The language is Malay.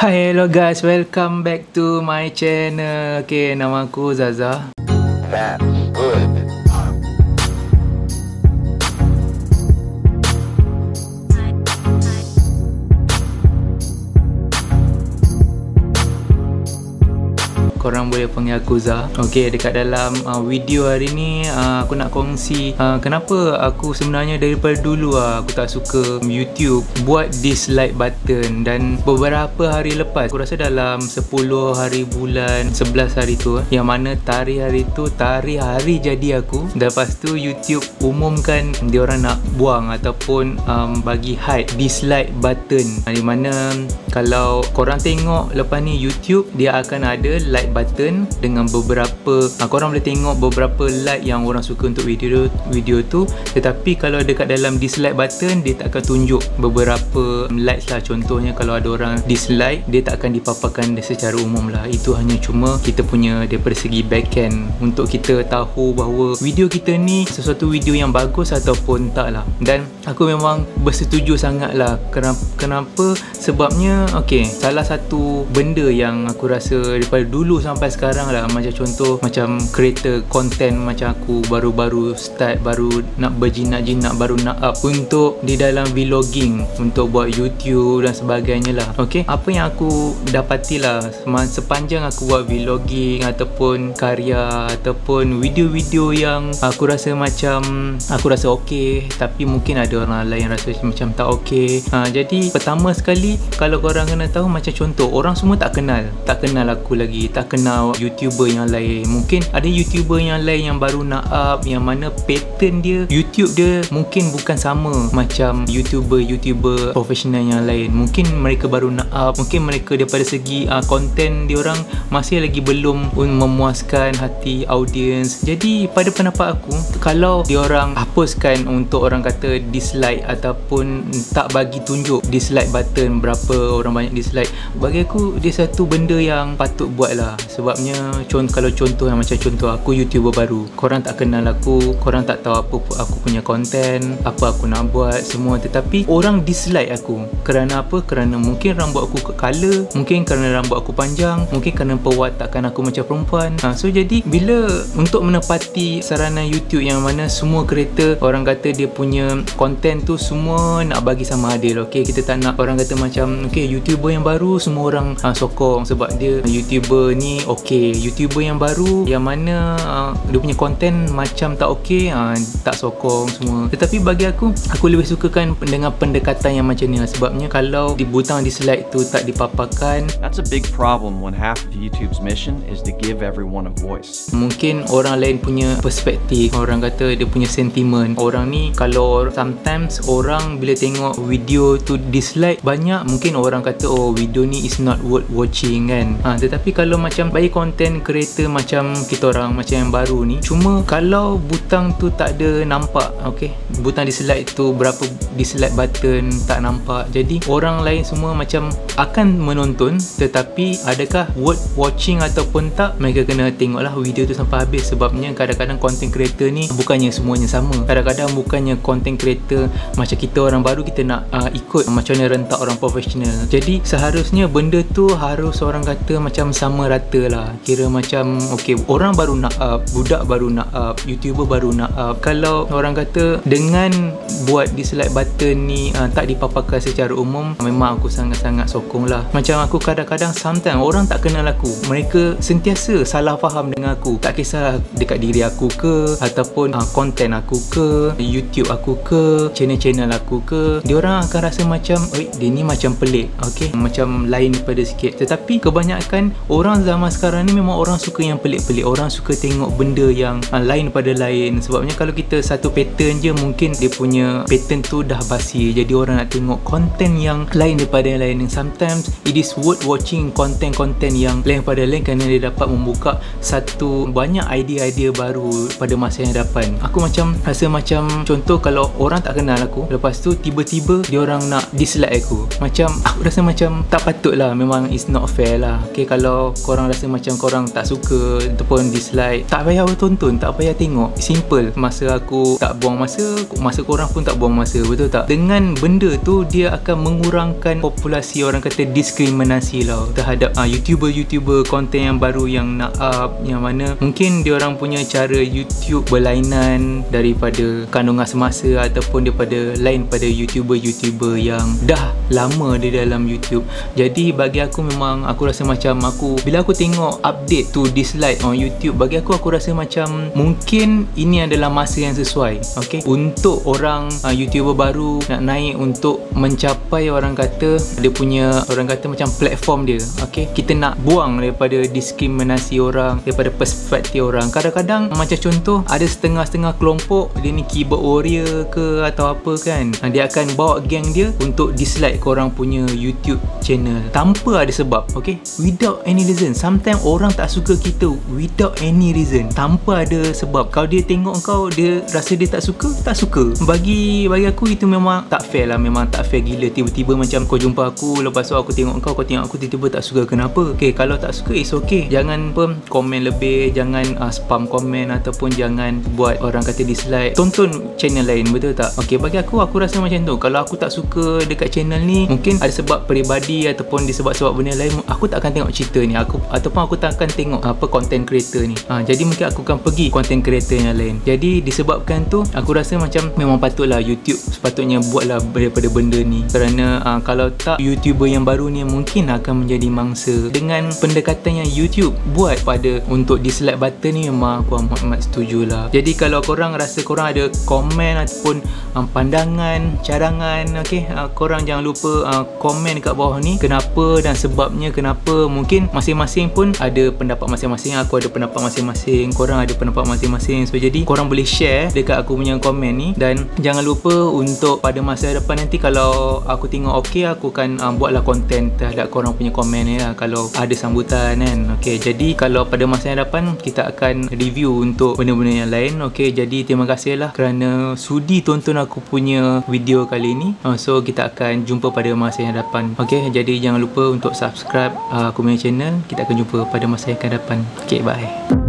Hi hello guys, welcome back to my channel. Okay, nama aku Zaza. That's good. Boleh panggil aku Zah Okay, dekat dalam uh, video hari ni uh, Aku nak kongsi uh, Kenapa aku sebenarnya daripada dulu uh, Aku tak suka YouTube Buat dislike button. Dan beberapa hari lepas Aku rasa dalam 10 hari bulan 11 hari tu uh, Yang mana tarikh hari tu Tarikh hari jadi aku. Dan lepas tu YouTube umumkan Dia orang nak buang Ataupun um, bagi hide dislike button. Di mana Kalau korang tengok lepas ni YouTube Dia akan ada like button dengan beberapa uh, korang boleh tengok beberapa like yang orang suka untuk video video tu. Tetapi kalau dekat dalam dislike button dia tak akan tunjuk beberapa likes lah. Contohnya kalau ada orang dislike dia tak akan dipaparkan secara umum lah. Itu hanya cuma kita punya daripada segi backend untuk kita tahu bahawa video kita ni sesuatu video yang bagus ataupun tak lah. Dan aku memang bersetuju sangat lah. Kenapa, kenapa? Sebabnya ok salah satu benda yang aku rasa daripada dulu sampai sekarang lah. Macam contoh macam creator content macam aku baru-baru start baru nak berjinak-jinak baru nak up untuk di dalam vlogging untuk buat YouTube dan sebagainya lah. Ok apa yang aku dapati lah sepanjang aku buat vlogging ataupun karya ataupun video-video yang aku rasa macam aku rasa ok tapi mungkin ada orang lain rasa macam tak ok ha, jadi pertama sekali kalau korang kena tahu macam contoh orang semua tak kenal. Tak kenal aku lagi tak kenal YouTuber yang lain. Mungkin ada YouTuber yang lain yang baru nak up Yang mana pattern dia YouTube dia mungkin bukan sama Macam YouTuber-YouTuber profesional yang lain. Mungkin mereka baru nak up Mungkin mereka daripada segi uh, content dia orang Masih lagi belum memuaskan hati audience. Jadi pada pendapat aku Kalau dia orang hapuskan untuk orang kata dislike Ataupun tak bagi tunjuk dislike button Berapa orang banyak dislike Bagi aku dia satu benda yang patut buat lah sebabnya contoh kalau contoh yang macam contoh aku youtuber baru. Korang tak kenal aku korang tak tahu apa aku punya konten apa aku nak buat semua. Tetapi orang dislike aku. Kerana apa? Kerana mungkin rambut aku color mungkin kerana rambut aku panjang mungkin kerana perwatakan aku macam perempuan. Ha, so jadi bila untuk menepati saranan youtube yang mana semua kereta orang kata dia punya konten tu semua nak bagi sama adil ok kita tak nak orang kata macam ok youtuber yang baru semua orang ha, sokong. Sebab dia youtuber ni okey youtuber yang baru yang mana uh, dia punya konten macam tak okey uh, tak sokong semua. Tetapi bagi aku aku lebih sukakan dengan pendekatan yang macam ni lah. Sebabnya kalau di butang dislike tu tak dipaparkan that's a big problem when half of YouTube's mission is to give everyone a voice. mungkin orang lain punya perspektif orang kata dia punya sentimen orang ni kalau sometimes orang bila tengok video tu dislike banyak mungkin orang kata oh video ni is not worth watching kan? Ha, tetapi kalau macam macam bagi content creator macam kita orang macam yang baru ni. Cuma kalau butang tu tak ada nampak okey butang dislike tu berapa dislike button tak nampak. Jadi orang lain semua macam akan menonton tetapi adakah worth watching ataupun tak mereka kena tengoklah video tu sampai habis. Sebabnya kadang-kadang content creator ni bukannya semuanya sama. Kadang-kadang bukannya content creator macam kita orang baru kita nak uh, ikut macam mana rentak orang profesional. Jadi seharusnya benda tu harus orang kata macam sama rata rata lah. Kira macam okay orang baru nak up budak baru nak up youtuber baru nak up kalau orang kata dengan buat dislike button ni uh, tak dipaparkan secara umum memang aku sangat-sangat sokong lah. Macam aku kadang-kadang sometimes orang tak kenal aku. Mereka sentiasa salah faham dengan aku. Tak kisah dekat diri aku ke ataupun uh, content aku ke youtube aku ke channel-channel aku ke. Diorang akan rasa macam dia ni macam pelik. Okay? macam lain daripada sikit. Tetapi kebanyakan orang zaman zaman sekarang ni memang orang suka yang pelik-pelik. Orang suka tengok benda yang uh, lain pada lain. Sebabnya kalau kita satu pattern je mungkin dia punya pattern tu dah basi jadi orang nak tengok konten yang lain daripada yang lain. And sometimes it is worth watching konten-konten yang lain pada lain kerana dia dapat membuka satu banyak idea-idea baru pada masa yang hadapan aku macam rasa macam contoh kalau orang tak kenal aku lepas tu tiba-tiba dia orang nak dislike aku. Macam aku rasa macam tak patut lah memang it's not fair lah. Okay, kalau korang rasa macam korang tak suka ataupun dislike. Tak payah tonton tak payah tengok. Simple. Masa aku tak buang masa masa korang pun tak buang masa betul tak? Dengan benda tu dia akan mengurangkan populasi orang kata diskriminasi lah terhadap uh, youtuber-youtuber konten yang baru yang nak up yang mana mungkin dia orang punya cara YouTube berlainan daripada kandungan semasa ataupun daripada lain pada youtuber-youtuber yang dah lama di dalam YouTube. Jadi bagi aku memang aku rasa macam aku bila aku tengok update to dislike on YouTube bagi aku aku rasa macam mungkin ini adalah masa yang sesuai okay? untuk orang uh, YouTuber baru nak naik untuk mencapai orang kata dia punya orang kata macam platform dia okay? kita nak buang daripada diskriminasi orang daripada perspektif orang kadang-kadang macam contoh ada setengah-setengah kelompok dia ni keyboard warrior ke atau apa kan uh, dia akan bawa geng dia untuk dislike korang punya YouTube channel tanpa ada sebab okay? without any reason sometimes orang tak suka kita without any reason. Tanpa ada sebab. Kalau dia tengok kau dia rasa dia tak suka tak suka. Bagi bagi aku itu memang tak fair lah. Memang tak fair gila. Tiba-tiba macam kau jumpa aku lepas tu aku tengok kau kau tengok aku tiba-tiba tak suka. Kenapa? Okay, kalau tak suka it's okay. Jangan pun komen lebih. Jangan uh, spam komen ataupun jangan buat orang kata dislike. Tonton channel lain betul tak? Okay, bagi aku aku rasa macam tu. Kalau aku tak suka dekat channel ni mungkin ada sebab peribadi ataupun disebab-sebab benda lain aku tak akan tengok cerita ni. Aku ataupun aku tak akan tengok apa content creator ni. Ha, jadi mungkin aku akan pergi content creator yang lain. Jadi disebabkan tu aku rasa macam memang patutlah YouTube sepatutnya buatlah daripada benda ni. Kerana ha, kalau tak YouTuber yang baru ni mungkin akan menjadi mangsa. Dengan pendekatan yang YouTube buat pada untuk dislike button ni memang aku amat-amat setuju lah jadi kalau korang rasa korang ada komen ataupun um, pandangan cadangan okay, uh, korang jangan lupa uh, komen dekat bawah ni kenapa dan sebabnya kenapa. Mungkin masing-masing pun ada pendapat masing-masing aku ada pendapat masing-masing korang ada pendapat masing-masing. So jadi korang boleh share dekat aku punya komen ni. Dan jangan lupa untuk pada masa depan nanti kalau aku tengok okey aku akan um, buatlah konten terhadap korang punya komen ni lah kalau ada sambutan kan. Okey jadi kalau pada masa depan kita akan review untuk benda-benda yang lain. Okey jadi terima kasih lah kerana sudi tonton aku punya video kali ni. Uh, so kita akan jumpa pada masa yang depan. Okey jadi jangan lupa untuk subscribe uh, aku punya channel. Kita akan pada masa yang akan depan okay bye